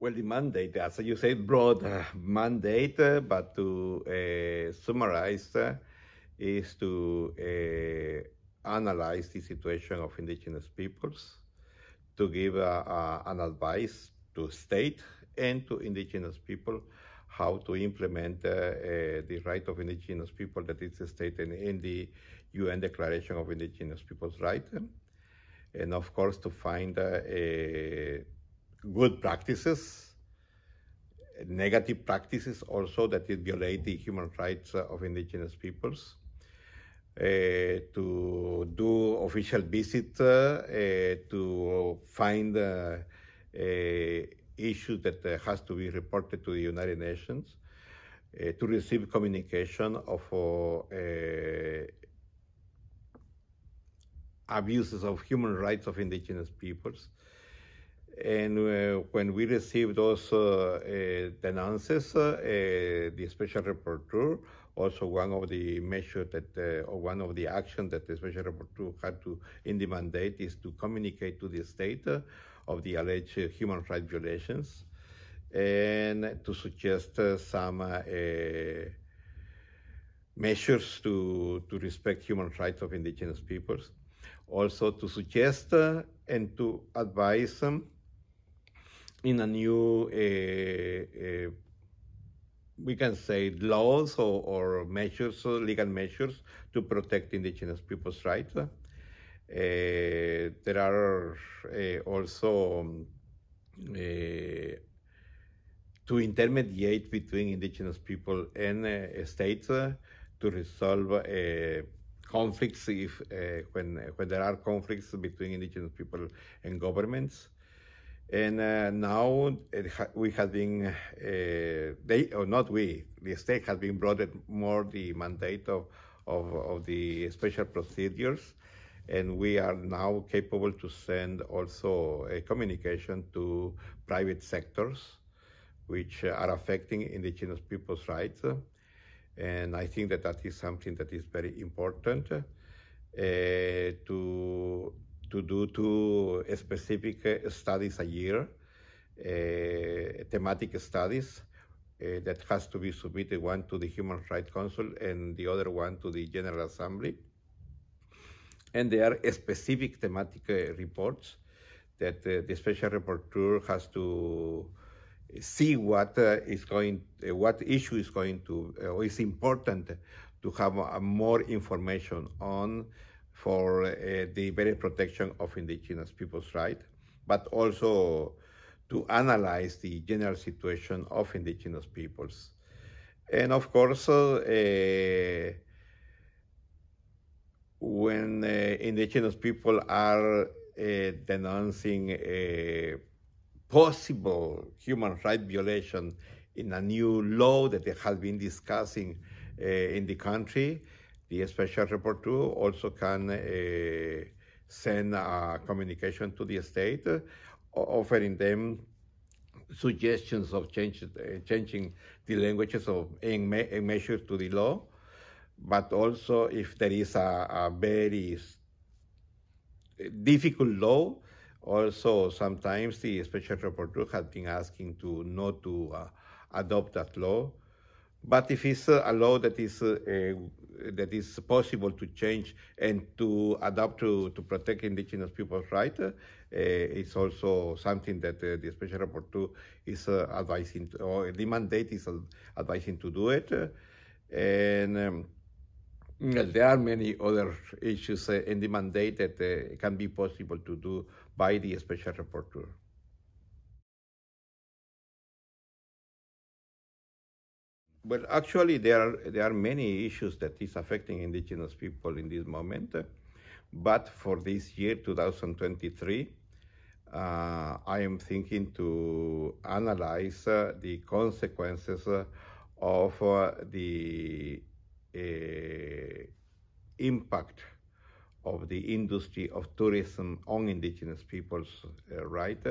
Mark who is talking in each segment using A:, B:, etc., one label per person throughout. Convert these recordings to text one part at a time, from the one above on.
A: Well, the mandate, as you said, broad uh, mandate, uh, but to uh, summarize, uh, is to uh, analyze the situation of indigenous peoples, to give uh, an advice to state and to indigenous people how to implement the right of indigenous people that is stated in the UN Declaration of Indigenous Peoples' Rights, and of course to find good practices, negative practices also that it violate the human rights of indigenous peoples, uh, to do official visits, uh, to find uh, issues that uh, has to be reported to the United Nations, uh, to receive communication of uh, abuses of human rights of indigenous peoples, and uh, when we received those uh, uh, denounces, the special rapporteur, also one of the measures that, or one of the actions that the special rapporteur had to in the mandate is to communicate to the state of the alleged human rights violations and to suggest some measures to, to respect human rights of indigenous peoples. Also to suggest and to advise them in a new, uh, uh, we can say, laws or, or measures, legal measures to protect indigenous people's rights. Uh, there are also to intermediate between indigenous people and uh, states uh, to resolve uh, conflicts if when when there are conflicts between indigenous people and governments and uh, now ha we have been, uh, they, or not we, the state has been broadened more the mandate of, of, of, the special procedures. And we are now capable to send also a communication to private sectors, which are affecting indigenous people's rights. And I think that that is something that is very important uh, to to do two specific uh, studies a year, uh, thematic studies uh, that has to be submitted, one to the Human Rights Council and the other one to the General Assembly. And there are specific thematic reports that the special rapporteur has to see what uh, is going, uh, what issue is going to, uh, is important to have more information on for uh, the better protection of indigenous people's rights, but also to analyze the general situation of indigenous peoples. And of course, uh, when uh, indigenous people are uh, denouncing possible human rights violation in a new law that they have been discussing uh, in the country, the special rapporteur also can uh, send a communication to the state, uh, offering them suggestions of change, uh, changing the languages of in, me, in measures to the law, but also if there is a, a very difficult law, also sometimes the special rapporteur has been asking to not to uh, adopt that law. But if it's a law that is uh, that is possible to change and to adapt to, to protect indigenous people's rights, uh, it's also something that uh, the special rapporteur is uh, advising, to, or the mandate is advising to do it. and um, there are many other issues in the mandate that can be possible to do by the special rapporteur. Well, actually, there are, there are many issues that is affecting indigenous people in this moment. But for this year, 2023, uh, I am thinking to analyze uh, the consequences uh, of uh, the uh, impact of the industry of tourism on indigenous people's uh, right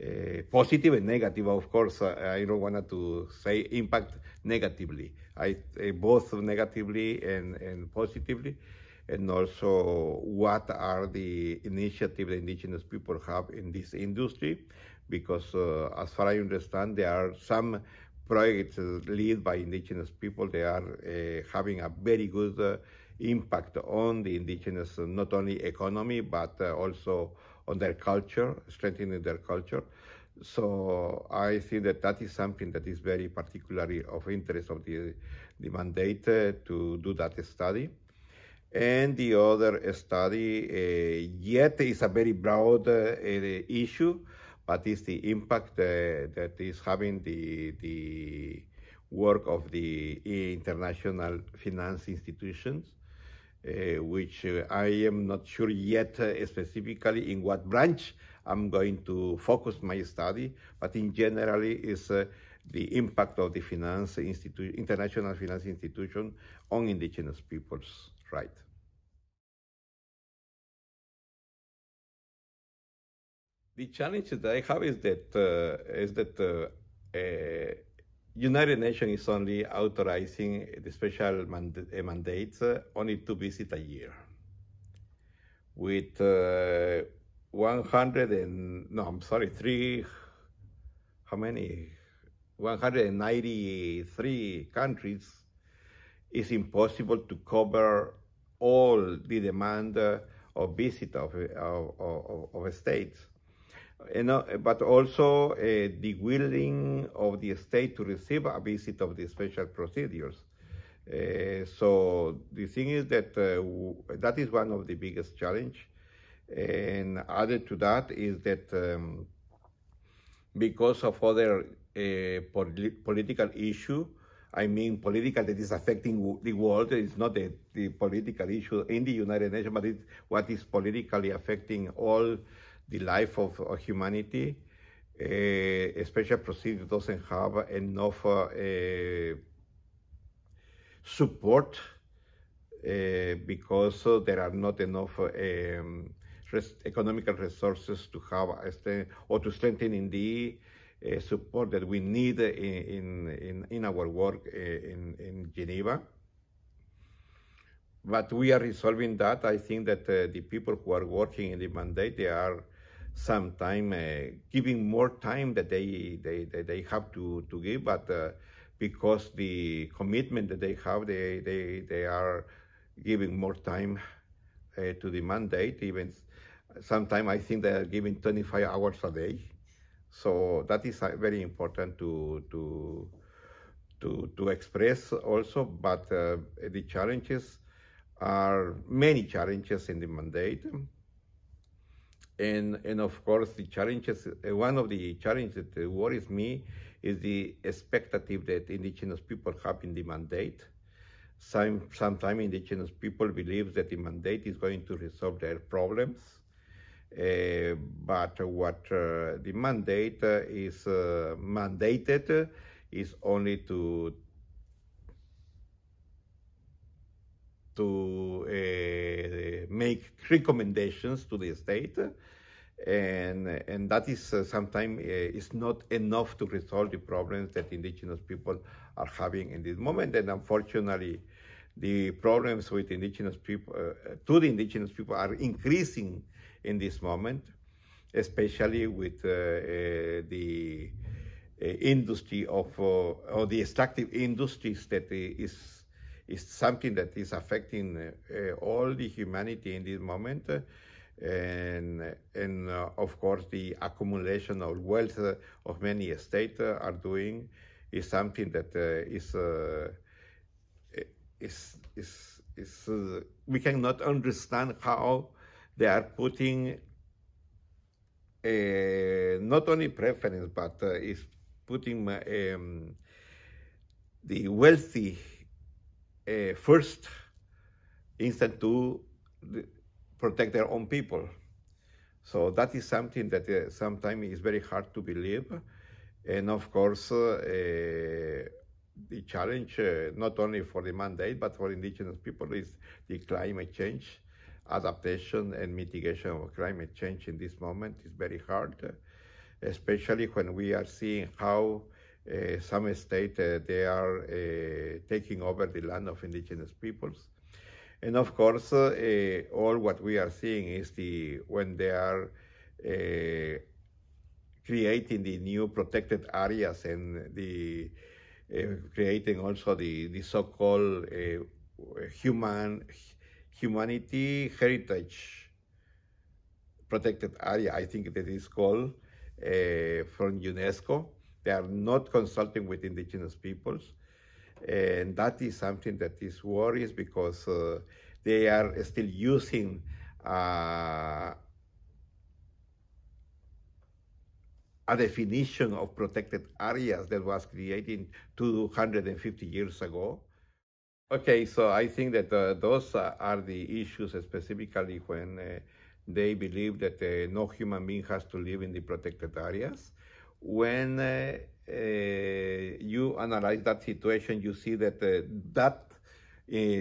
A: uh, positive and negative, of course. Uh, I don't want to say impact negatively. I uh, both negatively and, and positively. and also what are the initiatives the indigenous people have in this industry, because uh, as far as I understand, there are some projects led by indigenous people. They are uh, having a very good uh, impact on the indigenous, uh, not only economy, but uh, also on their culture, strengthening their culture. So I think that that is something that is very particularly of interest of the, the mandate uh, to do that study. And the other study, uh, yet is a very broad uh, issue, but it's the impact that is having the, the work of the international finance institutions. Uh, which uh, I am not sure yet uh, specifically in what branch I'm going to focus my study, but in generally is the impact of the finance institu international finance institution on indigenous peoples' right. The challenge that I have is that uh, is that uh, uh, United Nations is only authorizing the special mand mandates uh, only to visit a year. With uh, 100 and, no, I'm sorry, three, how many? 193 countries, it's impossible to cover all the demand uh, of visit of, of, of, of states and, uh, but also uh, the willing of the state to receive a visit of the special procedures. Uh, so the thing is that that is one of the biggest challenge. And added to that is that um, because of other polit political issue, I mean political that is affecting the world. It's not the, the political issue in the United Nations, but it's what is politically affecting all the life of, of humanity. Uh, special procedure doesn't have enough uh, support uh, because there are not enough um, economical resources to have or to strengthen in the support that we need in, in, in our work in, in Geneva. But we are resolving that. I think that uh, the people who are working in the mandate, they are some time, uh, giving more time that they, they, they have to, to give, but uh, because the commitment that they have, they, they, they are giving more time uh, to the mandate. Even sometimes I think they are giving 25 hours a day. So that is uh, very important to, to, to, to express also, but uh, the challenges are many challenges in the mandate. And, and of course, the challenges, uh, one of the challenges that worries me is the expectative that indigenous people have in the mandate. Some, sometimes indigenous people believe that the mandate is going to resolve their problems. Uh, but what uh, the mandate uh, is uh, mandated is only to to uh, make recommendations to the state. And and that is uh, sometimes uh, is not enough to resolve the problems that indigenous people are having in this moment. And unfortunately the problems with indigenous people uh, to the indigenous people are increasing in this moment especially with the industry of or the extractive industries that is is something that is affecting uh, all the humanity in this moment. and and uh, of course, the accumulation of wealth of many states are doing is something that is is is is uh, we cannot understand how they are putting uh, not only preference but uh, is putting um, the wealthy uh, first instant to protect their own people. So that is something that uh, sometimes is very hard to believe. And of course, uh, the challenge, not only for the mandate, but for indigenous people is the climate change. Adaptation and mitigation of climate change in this moment is very hard, especially when we are seeing how uh, some state uh, they are uh, taking over the land of indigenous peoples. And of course, all what we are seeing is the when they are creating the new protected areas and the creating also the, the so-called human humanity heritage protected area, I think that is called, from UNESCO. They are not consulting with indigenous peoples. And that is something that is worries because uh, they are still using uh, a definition of protected areas that was created 250 years ago. Okay, so I think that uh, those are the issues specifically when uh, they believe that uh, no human being has to live in the protected areas. When uh, uh, you analyze that situation, you see that uh, that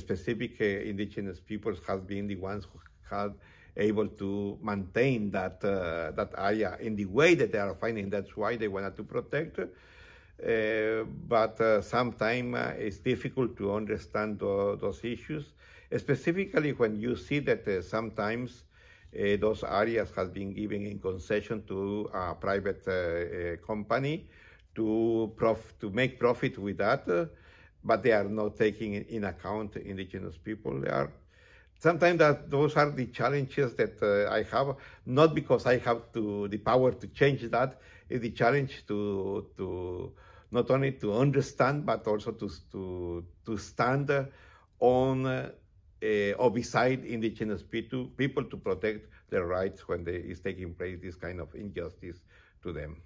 A: specific indigenous peoples has been the ones who have able to maintain that uh, that area in the way that they are finding. That's why they wanted to protect. Uh, but uh, sometimes uh, it's difficult to understand those issues, specifically when you see that uh, sometimes uh, Eh, those areas have been given in concession to a private eh, eh, company to prof- to make profit with that, but they are not taking in account indigenous people. They are sometimes that those are the challenges that uh, I have, not because I have to the power to change that. It's the challenge to to not only to understand but also to to to stand on uh, or beside indigenous people, to protect their rights when there is taking place this kind of injustice to them.